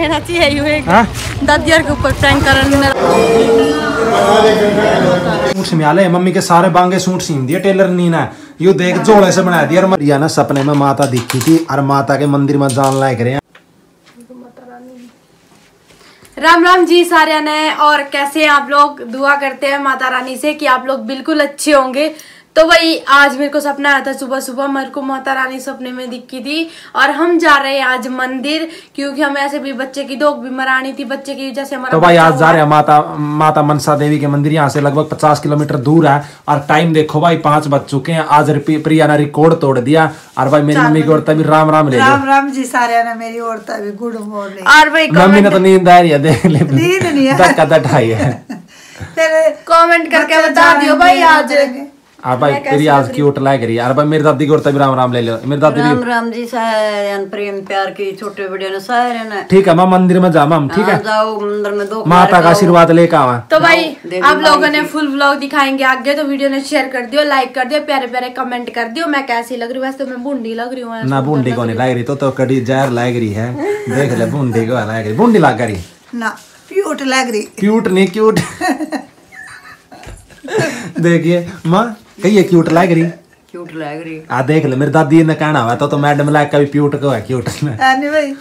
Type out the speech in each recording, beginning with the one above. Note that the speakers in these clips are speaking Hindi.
लेना चाहिए हाँ? दादियार के ऊपर प्रैंक करने सूट सिमियाले मम्मी के सारे बांगे सूट सीम दिए टेलर नी ना यू देख जोड़े से बना दिया और मरिया ना सपने में माता दिखी थी और माता के मंदिर में जान लायक रहे राम राम जी सारे ने और कैसे हैं आप लोग दुआ करते हैं माता रानी से कि आप लोग बिल्कुल अच्छे होंगे। तो वही आज मेरे को सपना आया था सुबह सुबह मेरे को माता रानी सपने में दिखी थी और हम जा रहे हैं आज मंदिर क्योंकि हम ऐसे भी बच्चे की दो बीमारानी थी बच्चे की जैसे हमारा तो भाई आज जा रहे हैं माता माता मनसा देवी के मंदिर यहाँ से लगभग 50 किलोमीटर दूर है और टाइम देखो भाई पाँच बज चुके हैं। आज प्रिया ने रिकॉर्ड तोड़ दिया और भाई मेरी मम्मी की और तभी राम राम ले राम राम जी सारे ने मेरी औरत भी गुड मॉर्निंग और भाई मम्मी ने तो नींद आ रही है देख ले। नींद नहीं है। है। तेरे कमेंट करके बता दियो भाई आज। और भाई प्रिया आज क्यूट लग रही है और भाई मेरी दादी की और तभी राम राम ले लो मेरी दादी राम राम जी सारे प्रेम प्यार की छोटे बड़े ने सारे ने ठीक है माँ मंदिर में जा ठीक है जाओ मंदिर में दो माता का आशीर्वाद लेकर आवा तो भाई आप लोगों ने फुल व्लॉग दिखाएँगे। आगे तो वीडियो ने शेयर कर दियो लाइक कर दियो प्यारे प्यारे कमेंट कर दियो। मैं कैसी लग रही हूँ? वैसे तो मैं बूंदी लग रही हूँ ना बूंदी को नहीं लग रही तो तो कड़ी जहर लग रही है। देख ले बूंदी को लग रही। बूंदी लग रही। ना प्यूट लग रही। क्यूट नहीं क्यूट देखिए माँ कहिए क्यूट लग रही? क्यूट लग रही। आ देख ले मेरी दादी ने कहना हुआ तो तो मैडम लाइक का भी क्यूट को है क्यूट भाई?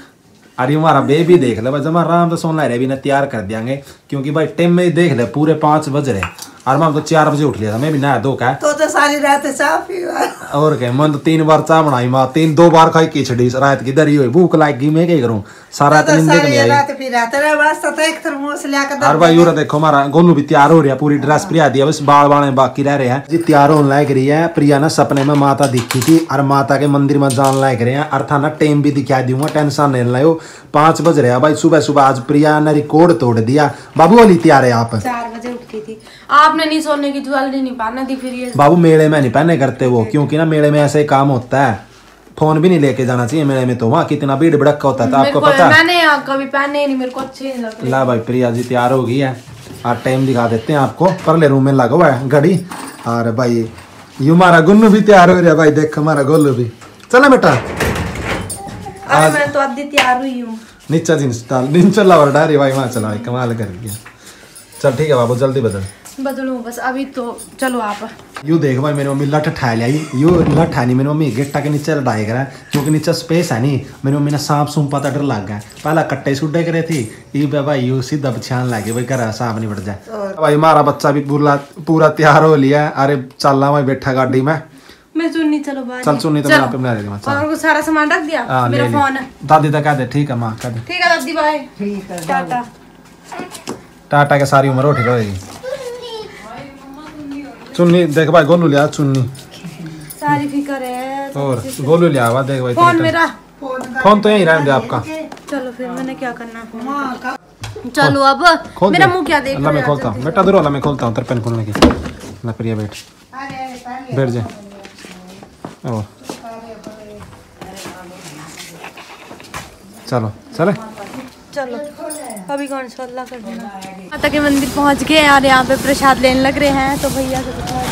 अरे हमारा बेबी देख ले भाई जमा आराम से सोना रहे भी ना तैयार कर देंगे क्योंकि भाई टाइम में देख ले पूरे पाँच बज रहे और मैं तो चार बजे उठ लिया था मैं भी नया दो का तो तो सारी रात चाह और क्या मैं तो तीन बार चाय बनाई माँ तीन दो बार खाई खिचड़ी रात की दरी हुई भूख लाग गई मैं क्या करूँ? सारा तो दिन देख नहीं आई। वास्ता तो और भाई यूरा देखो हमारा गोलू भी तैयार हो रहा पूरी ड्रेस प्रिया दिया बस बाल बाल बाकी रह रहे हैं। जी तैयार होने लायक रही है प्रिया ना सपने में माता दिखी थी और माता के मंदिर में जान लायक रहे हैं अर्थात ना टाइम भी दिखा दूँगा टेंशन नहीं लाओ पाँच बज रहे भाई सुबह सुबह आज प्रिया ने रिकॉर्ड तोड़ दिया। बाबू वाली तैयार है आप। चार बजे उठती थी। आपने नहीं सोने की ज्वेलरी नहीं पहना थी फिर ये बाबू मेले में नहीं पहने करते वो क्योंकि ना मेले में ऐसे काम होता है। फ़ोन भी नहीं लेके जाना चाहिए मेले में तो वहाँ कितना भीड़ भड़का होता था आपको पता मैंने कभी पहने नहीं मेरे को अच्छे नहीं लगते। ला भाई प्रिया जी तैयार हो गई है। और टाइम दिखा देते हैं आपको। परले रूम में लगा हुआ है घड़ी। और भाई यू हमारा गुन्नू भी तैयार हो रहा है भाई देख हमारा गोलू भी। चला बेटा। अरे मैं तो आधी तैयार हुई हूँ। नीचा जींस डाल नीचा लावर डारी भाई वहाँ चला भाई कमाल कर दिया। चल ठीक है बाबू जल्दी बदल। बदलू बस अभी तो चलो आप। यू देख भाई मेरी मम्मी लठ ठा लाई। यू लठ ठा नहीं मेरी मम्मी गेटा के नीचे लड़ाई करा क्योंकि नीचे स्पेस है नहीं मेरी मम्मी ने सांप सूप पता डर लग गया। पहला कट्टे सुड्डे करे थी। ये भाई यू सीधा बछान लगे भाई घर सांप नहीं बढ़ जाए और... भाई हमारा बच्चा भी पूरा पूरा तैयार हो लिया। अरे चल रहा भाई बैठा गाड़ी में। मैं चुन्नी चलो बाहर चल सुनी तो मैं आप बना देगा चल। और सारा सामान रख दिया? हाँ, मेरा। फ़ोन। दादी तो कह दे ठीक है माँ कह दे। ठीक है दादी बाय टाटा। टाटा के सारी उम्र उठी रहेगी चुन्नी देख भाई गोलू लिया चुन्नी। सारी फ़िक्र है और गोलू लिया हुआ देख भाई फ़ोन मेरा। फ़ोन तो यहीं रहने दे आपका। चलो फिर मैंने क्या करना है? चलो अब मेरा मुँह क्या देख अल्लाह मैं रहे खोलता हूँ। बेटा दूर वाला मैं खोलता हूँ तेरे पेन खोलने की। ना प्रिया बैठ। बैठ जा। ओ चलो चले। चलो। अभी कौन सा अल्लाह कर देना। माता के मंदिर पहुँच गए और यहाँ पे प्रसाद लेने लग रहे हैं तो भैया से प्रसाद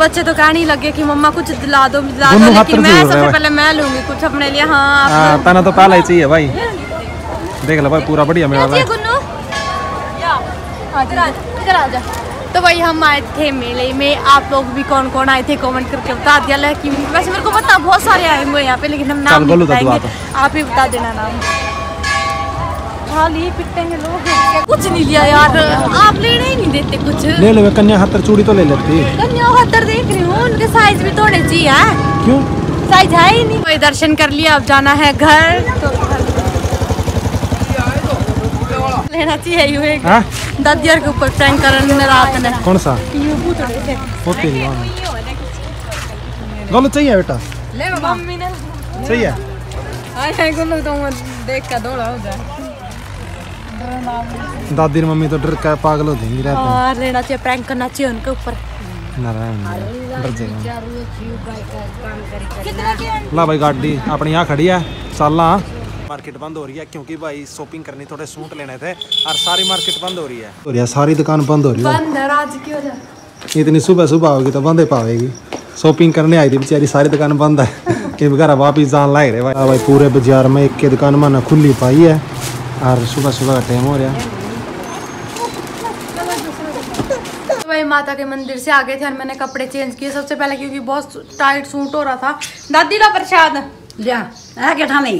बच्चे तो कहने लगे कि मम्मा कुछ दिला दो दिला दो लेकिन मैं हो सबसे पहले मैं लूँगी कुछ अपने लिए। हाँ आप हाँ तना तो पहला ही चाहिए भाई। देख लो भाई पूरा बढ़िया मेरा तो वही हम आए थे मेले में। आप लोग भी कौन कौन आए थे कमेंट करके बता दिया। लेकिन वैसे मेरे को पता बहुत सारे आए हुए यहाँ पे लेकिन हम नाम नहीं तो बताएँगे। आप ही बता देना नाम। उठा लिए पिटेंगे लोग। कुछ नहीं लिया यार। आप लेने ही नहीं देते कुछ। ले ले कन्या खातर चूड़ी तो ले लेती। खातर देख रही हूँ उनके साइज़ भी थोड़े चाहिए हैं। क्यों? साइज़ है ही नहीं। वही दर्शन कर लिया अब जाना है घर तो लेना चाहिए यू एक हाँ? के ऊपर प्रैंक करने में रात ने कौन सा? यू तेरी माँ चाहिए बेटा? मम्मी ने। सही है आए को लोग तो देख कर दौड़ा हो जाए। दादी मम्मी तो डर का पागल हो जाएँगी रहते हैं। और लेना चाहिए प्रैंक करना चाहिए उनके ऊपर। नारायण ला भाई गाड़ी अपनी यहाँ खड़ी है। चलना मार्केट बंद हो रही है क्योंकि भाई शॉपिंग करनी थोड़े सूट लेने थे और सारी मार्केट बंद हो रही है। हो रही है सारी दुकान बंद हो रही है। है इतनी सुबह सुबह होगी तो बंद ही पावेगी। शॉपिंग करने आई थी बेचारी सारी दुकान बंद है। कि वगैरह वापिस जान लाग रहे भाई। भाई पूरे बाज़ार में एक के दुकान में खुली पाई है। और सुबह सुबह का टाइम हो रहा है तो वही माता के मंदिर से आ गए थे और मैंने कपड़े चेंज किए। सबसे पहले क्योंकि बहुत टाइट सूट हो रहा था। दादी का प्रसाद। लिया क्या था ठामे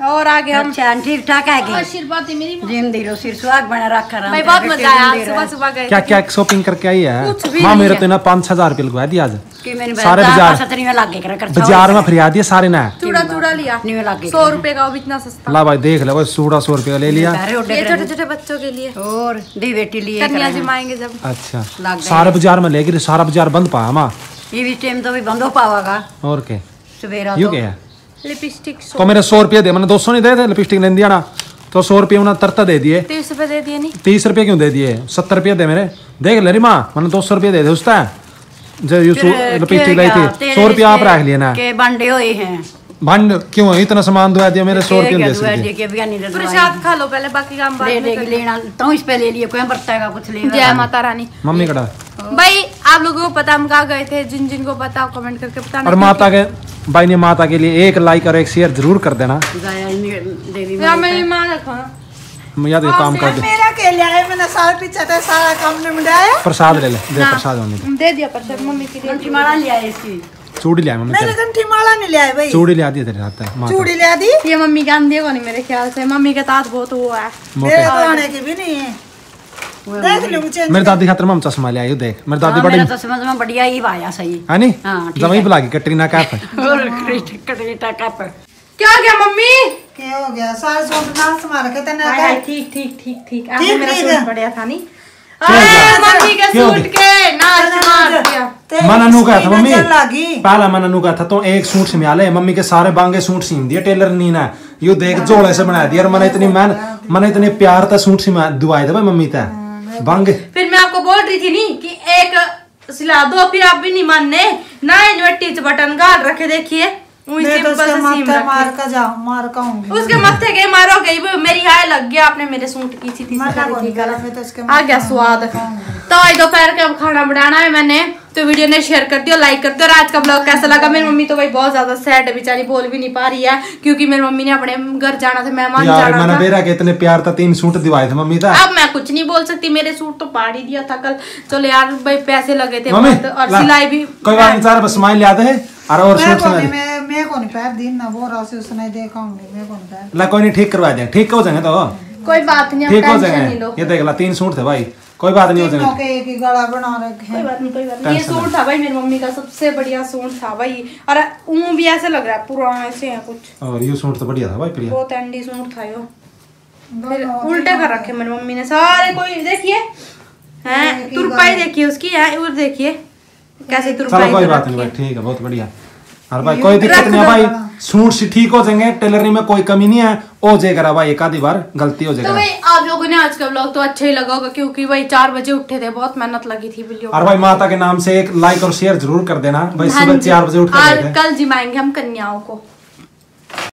और आगे हम अच्छा ठीक ठाक है आशीर्वाद है मेरी माँ। जिम सिर सुहाग बना रख कर भाई बहुत मज़ा आया सुबह सुबह गए। क्या क्या शॉपिंग करके आई है? कुछ भी माँ मेरे तो ना पाँच छह हज़ार रुपये लगवा दिया आज। सारे बाज़ार बाजार- सतरी में लाग के कर कर बाज़ार में फिर दिए सारे ना? चूड़ा चूड़ा लिया। सौ रुपए का इतना सस्ता। ला भाई देख ले भाई सूड़ा सौ रुपये का ले लिया। ये छोटे छोटे बच्चों के लिए। और दी बेटी लिए कन्या कर- जमाएँगे जब। अच्छा। सारे बाज़ार में लेगी सारा बाज़ार बंद पाया माँ। ये भी टाइम तो भी बंद हो पावागा। और क्या? सवेरा यू तो क्या है? लिपस्टिक तो मेरे सौ रुपये दे मैंने दो सौ नहीं दे थे लिपस्टिक लेने दिया ना तो सौ रुपये उन्हें तरता दे दिए। तीस रुपए दे दिए नहीं तीस रुपये क्यों दे दिए? सत्तर रुपये दे मेरे। देख ले री माँ मैंने दो सौ रुपये दे दे उसका जो लिपस्टिक लाई थी। सौ रुपया आप रख लिया ना। के बांडे हुए हैं। भंड क्यों? इतना सामान दुआ दिया मेरे सौ रुपये दे दुआ सकती दे के भी नहीं दे प्रसाद खा लो पहले बाकी काम बाद में लेना। तो इस पे ले लिए कोई बरता का कुछ ले जय माता रानी। मम्मी कड़ा। भाई आप लोगों को पता हम कहाँ गए थे? जिन जिन को पता कमेंट करके बताना। और माता के भाई ने माता के लिए एक लाइक और एक शेयर ज़रूर कर देना। मेरी माँ रखो। मैं याद काम कर दे। मेरा के लिया है मैंने सारा पीछा था सारा काम निपटाया प्रसाद ले ले दे प्रसाद होने दे दे दिया प्रसाद मम्मी के लिए। इसकी। चूड़ी लिया मम्मी मैंने तेरे। कंठी माला नहीं है भाई। चूड़ी लिया दी तेरे माता चूड़ी लिया दी? ये मम्मी का अंधे को नहीं मेरे ख्याल से मम्मी के साथ बहुत वो है। मेरे को आने की भी नहीं है। देख लो मुझे मेरी दादी खातर मम चश्मा ले आई देख। मेरी दादी हाँ, बड़ी तो बढ़िया ही आया सही। है नी? हाँ, जमी बुला के कटरीना कैफ क्या हो गया मम्मी? क्या हो गया? सारे सूट नाश मार के तने हाय, ठीक ठीक ठीक ठीक। ठीक, मेरा सूट बढ़िया था नहीं अरे मम्मी के सूट के नाच मार दिया। मन अनु का था मम्मी। पहला मन अनु का था तो एक सूट सिमिया ले। मम्मी के सारे बांगे सूट सीम दिए टेलर नी ना यू देख जोड़े से बना दिया। और मैंने इतनी मैं मैंने इतने प्यार था सूट सिमा दुआए थे मम्मी ता। बांगे। फिर मैं आपको बोल रही थी नहीं कि एक सिला दो फिर आप भी नहीं मानने। ना इन्वर्टी बटन गाल रखे देखिए। मैं तो उसके सीम मार का जाऊँ मार का हूँगी उसके मत्थे के मारो गई मेरी हाय लग गया आपने मेरे सूट की थी थी तो उसके आ गया स्वाद। तो आज दोपहर का अब खाना बनाना है मैंने तो वीडियो ने शेयर कर दियो लाइक कर दियो और आज का ब्लॉग कैसा लगा? मेरी मम्मी तो भाई बहुत ज़्यादा सैड है बेचारी बोल भी नहीं पा रही है क्योंकि मेरी मम्मी ने अपने घर जाना था मेहमान जाना मैंने था। बेरा के इतने प्यार था तीन सूट दिवाए थे मम्मी ता। अब मैं कुछ नहीं बोल सकती मेरे सूट तो पाड़ ही दिया था कल। चलो यार भाई पैसे लगे थे और सिलाई भी कोई बात नहीं सारे बस स्माइल याद है और सूट मैं मैं पैर दिन ना वो राशि उसने देखाऊँगी मैं को पैर ला कोई नहीं ठीक करवा देंगे ठीक हो जाएँगे तो। कोई बात नहीं ठीक हो जाएँगे। ये देख ला तीन सूट थे भाई। कोई बात नहीं हो जाएँगे। के एक ही गला बना रखे कोई बात नहीं कोई बात नहीं। ये सूट था भाई मेरी मम्मी का सबसे बढ़िया सूट था भाई। और ऊँ भी ऐसे लग रहा है पुराने से है कुछ। और ये सूट तो बढ़िया था भाई प्रिया बहुत एंडी सूट था यो। उल्टे कर रखे मेरी मम्मी ने। सारे कोई देखिए हैं तुरपाई देखिए उसकी है और देखिए। कैसे तुरपाई कोई बात नहीं भाई ठीक है बहुत बढ़िया। और भाई कोई दिक्कत नहीं है भाई। सूट से ठीक हो जाएँगे टेलरिंग में कोई कमी नहीं है। हो जाएगा भाई एक आधी बार गलती हो तो जाएगा भाई आप लोगों ने आज का ब्लॉग तो अच्छा ही लगा होगा क्योंकि भाई चार बजे उठे थे बहुत मेहनत लगी थी वीडियो और भाई माता के नाम से एक लाइक और शेयर ज़रूर कर देना। भाई हाँ सुबह चार बजे उठ कल जिमाएँगे हम कन्याओं को।